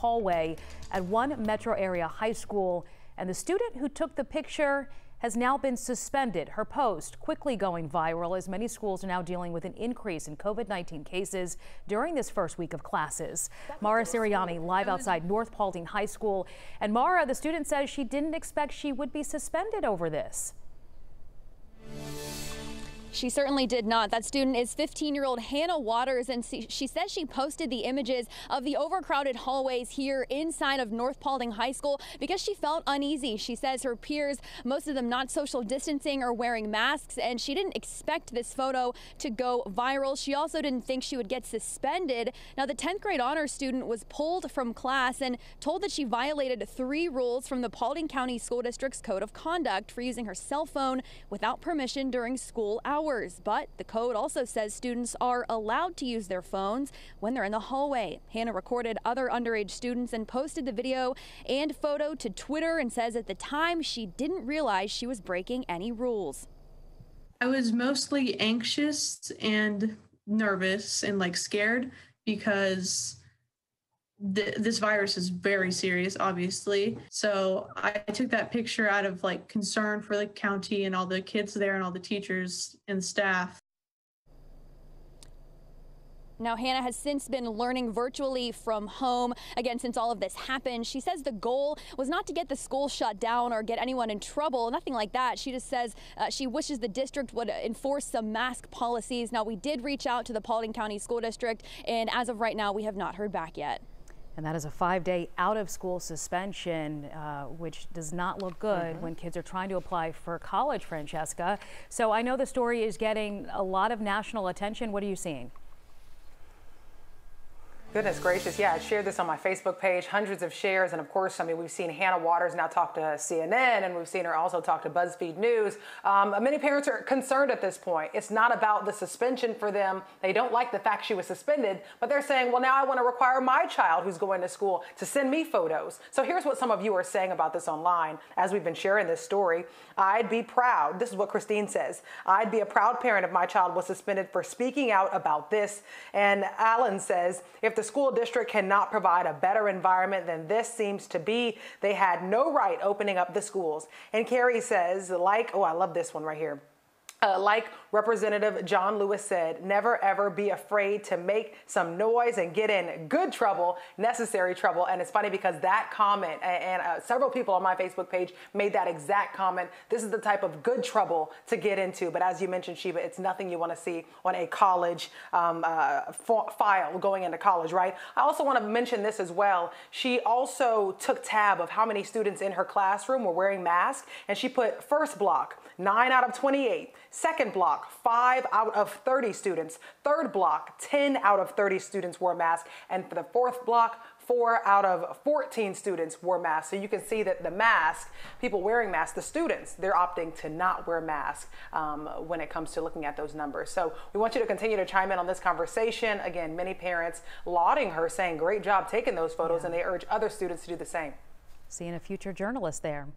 hallway at one metro area high school. And the student who took the picture has now been suspended. Her post quickly going viral as many schools are now dealing with an increase in COVID-19 cases during this first week of classes. Mara Sirianni live outside North Paulding High School. And Mara, the student says she didn't expect she would be suspended over this. She certainly did not. That student is 15 year old Hannah Watters, and she says she posted the images of the overcrowded hallways here inside of North Paulding High School because she felt uneasy. She says her peers, most of them not social distancing or wearing masks, and she didn't expect this photo to go viral. She also didn't think she would get suspended. Now, the 10th grade honors student was pulled from class and told that she violated three rules from the Paulding County School District's Code of Conduct for using her cell phone without permission during school hours hours. But the code also says students are allowed to use their phones when they're in the hallway. Hannah recorded other underage students and posted the video and photo to Twitter and says at the time she didn't realize she was breaking any rules. I was mostly anxious and nervous and like scared because th- this virus is very serious, obviously. So I took that picture out of like concern for the county and all the kids there and all the teachers and staff. Now, Hannah has since been learning virtually from home. Again, since all of this happened, she says the goal was not to get the school shut down or get anyone in trouble, nothing like that. She just says uh, she wishes the district would enforce some mask policies. Now, we did reach out to the Paulding County School District, and as of right now, we have not heard back yet. And that is a five day out of school suspension, uh, which does not look good mm -hmm. when kids are trying to apply for college, Francesca. So I know the story is getting a lot of national attention. What are you seeing? Goodness gracious, yeah, I shared this on my Facebook page, hundreds of shares, and of course, I mean, we've seen Hannah Watters now talk to CNN, and we've seen her also talk to BuzzFeed News. Um, many parents are concerned at this point. It's not about the suspension for them. They don't like the fact she was suspended, but they're saying, well, now I want to require my child who's going to school to send me photos. So here's what some of you are saying about this online as we've been sharing this story. I'd be proud. This is what Christine says. I'd be a proud parent if my child was suspended for speaking out about this. And Alan says, if the school district cannot provide a better environment than this seems to be, they had no right opening up the schools. And Carrie says, like, oh, I love this one right here. Uh, like Representative John Lewis said, never ever be afraid to make some noise and get in good trouble, necessary trouble. And it's funny because that comment, and, and uh, several people on my Facebook page made that exact comment. This is the type of good trouble to get into. But as you mentioned, Sheba, it's nothing you want to see on a college um, uh, file going into college, right? I also want to mention this as well. She also took tab of how many students in her classroom were wearing masks, and she put first block, 9 out of 28. Second block, 5 out of 30 students. Third block, 10 out of 30 students wore masks. And for the fourth block, 4 out of 14 students wore masks. So you can see that the mask, people wearing masks, the students, they're opting to not wear masks um, when it comes to looking at those numbers. So we want you to continue to chime in on this conversation. Again, many parents lauding her, saying, great job taking those photos, yeah. and they urge other students to do the same. Seeing a future journalist there.